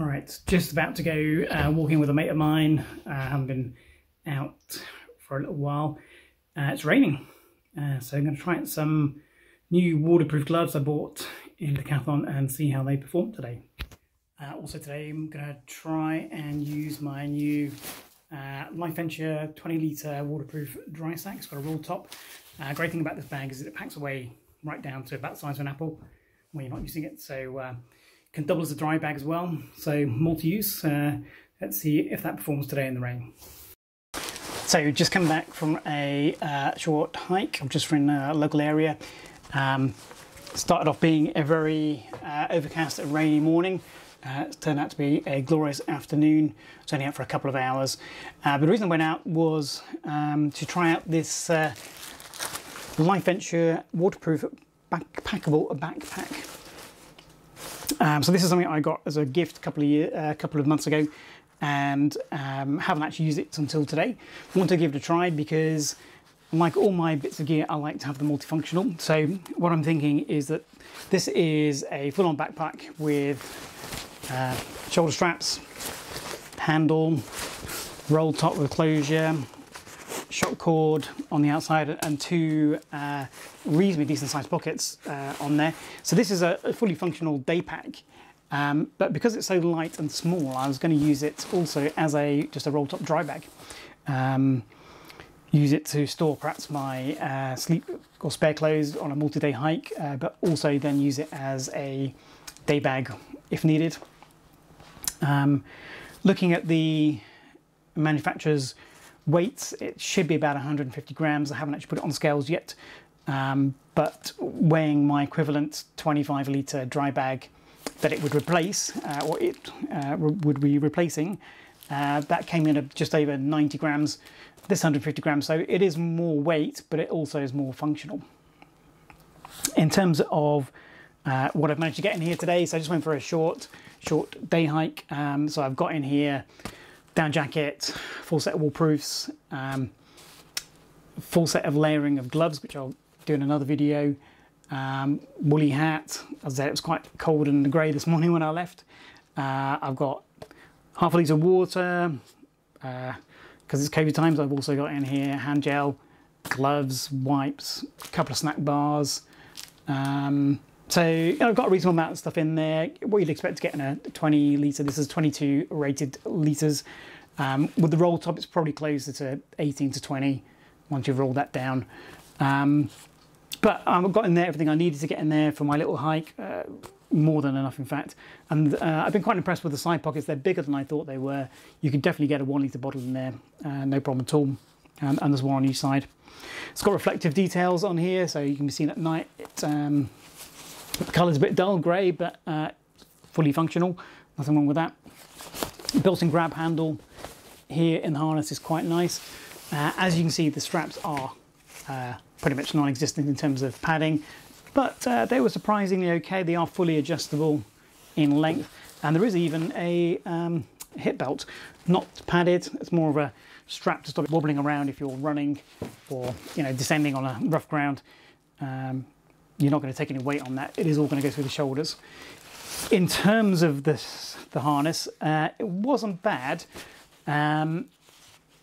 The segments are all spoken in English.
All right, just about to go uh, walking with a mate of mine. Uh, I haven't been out for a little while. Uh, it's raining, uh, so I'm going to try out some new waterproof gloves I bought in Decathlon and see how they perform today. Uh, also today I'm going to try and use my new uh, Lifeventure 20 litre waterproof dry sack. It's got a roll top. Great thing about this bag is that it packs away right down to about the size of an apple when you're not using it. So can double as a dry bag as well, so multi-use. Uh, let's see if that performs today in the rain. So just come back from a uh, short hike, I'm just in a local area. Um, started off being a very uh, overcast and rainy morning. Uh, it's turned out to be a glorious afternoon. I was only out for a couple of hours. Uh, but the reason I went out was um, to try out this uh, Lifeventure waterproof backpackable backpack. Um, so this is something I got as a gift a couple of year, a uh, couple of months ago, and um, haven't actually used it until today. Want to give it a try because, like all my bits of gear, I like to have them multifunctional. So what I'm thinking is that this is a full-on backpack with uh, shoulder straps, handle, roll top with closure, shock cord on the outside and two uh, reasonably decent sized pockets uh, on there. So this is a, fully functional day pack. Um, but because it's so light and small, I was going to use it also as a just a roll top dry bag. Um, use it to store perhaps my uh, sleep or spare clothes on a multi-day hike, uh, but also then use it as a day bag if needed. Um, looking at the manufacturer's weights, it should be about 150 grams. I haven't actually put it on scales yet, um, but weighing my equivalent 25 litre dry bag that it would replace, uh, or it uh, would be replacing, uh, that came in at just over 90 grams, this 150 grams, so it is more weight, but it also is more functional. In terms of uh, what I've managed to get in here today, so I just went for a short, short day hike. Um, so I've got in here down jacket, full set of waterproofs, um, full set of layering of gloves, which I'll do in another video, um, woolly hat. As I said, it was quite cold and grey this morning when I left. Uh, I've got half a litre of water, because uh, it's COVID times, I've also got in here hand gel, gloves, wipes, a couple of snack bars. Um, so you know, I've got a reasonable amount of stuff in there. What you'd expect to get in a 20 litre. This is 22 rated litres. Um, with the roll top, it's probably closer to 18 to 20 once you've rolled that down. Um, but I've got in there everything I needed to get in there for my little hike. Uh, more than enough, in fact. And uh, I've been quite impressed with the side pockets. They're bigger than I thought they were. You could definitely get a one litre bottle in there, uh, no problem at all. Um, and there's one on each side. It's got reflective details on here, so you can be seen at night. It, um, the colour's a bit dull, grey, but uh, fully functional. Nothing wrong with that. Built-in grab handle here in the harness is quite nice. Uh, as you can see, the straps are uh, pretty much non-existent in terms of padding, but uh, they were surprisingly okay. They are fully adjustable in length, and there is even a um, hip belt, not padded. It's more of a strap to stop it wobbling around if you're running or you know descending on a rough ground. Um, you're not going to take any weight on that. It is all going to go through the shoulders. In terms of this, the harness, uh, it wasn't bad. Um,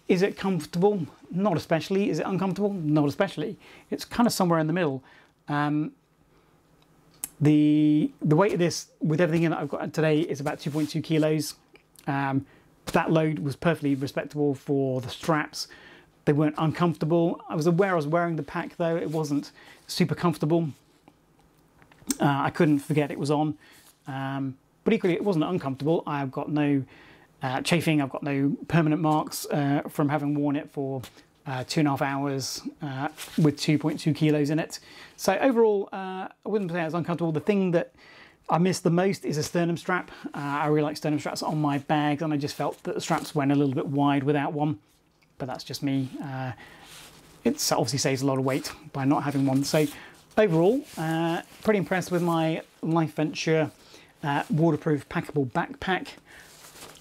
is it comfortable? Not especially. Is it uncomfortable? Not especially. It's kind of somewhere in the middle. Um, the the weight of this, with everything in it I've got today, is about 2.2 kilos. Um, that load was perfectly respectable for the straps. They weren't uncomfortable. I was aware I was wearing the pack though. It wasn't super comfortable. Uh, I couldn't forget it was on. Um, but equally, it wasn't uncomfortable. I've got no uh, chafing, I've got no permanent marks uh, from having worn it for uh, two and a half hours uh, with 2.2 kilos in it. So overall, uh, I wouldn't say it was uncomfortable. The thing that I missed the most is a sternum strap. I really like sternum straps on my bags and I just felt that the straps went a little bit wide without one, but that's just me. it obviously saves a lot of weight by not having one. So overall, uh, pretty impressed with my Lifeventure uh, waterproof packable backpack.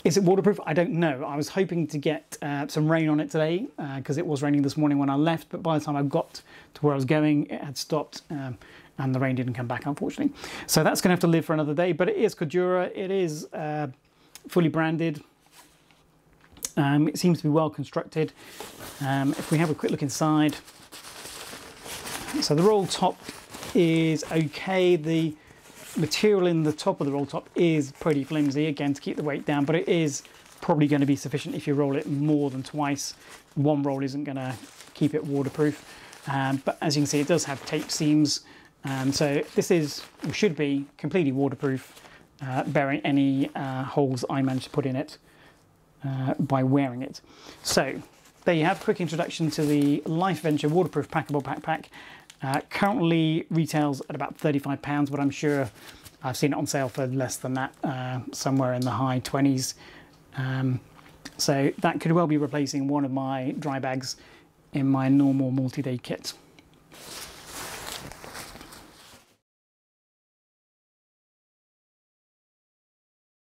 Is it waterproof? I don't know. I was hoping to get uh, some rain on it today because uh, it was raining this morning when I left, but by the time I got to where I was going, it had stopped um, and the rain didn't come back, unfortunately. So that's going to have to live for another day, but it is Cordura. It is uh, fully branded. Um, it seems to be well constructed. Um, if we have a quick look inside, so the roll top is okay. The material in the top of the roll top is pretty flimsy, again, to keep the weight down, but it is probably going to be sufficient if you roll it more than twice. One roll isn't going to keep it waterproof. Um, but as you can see, it does have tape seams. Um, so this is, should be completely waterproof, uh, bearing any uh, holes I managed to put in it uh, by wearing it. So there you have quick introduction to the Lifeventure waterproof packable backpack. Uh, currently retails at about £35, but I'm sure I've seen it on sale for less than that, uh, somewhere in the high 20s. Um, so that could well be replacing one of my dry bags in my normal multi-day kit.